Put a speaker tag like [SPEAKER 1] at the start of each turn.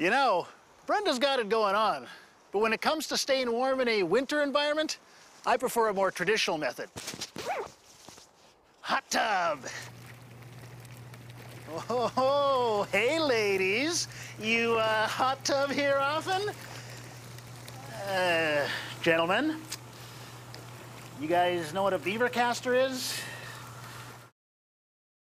[SPEAKER 1] You know, Brenda's got it going on. But when it comes to staying warm in a winter environment, I prefer a more traditional method. Hot tub. Oh, hey, ladies. You uh, hot tub here often? Uh, gentlemen, you guys know what a beaver castor is?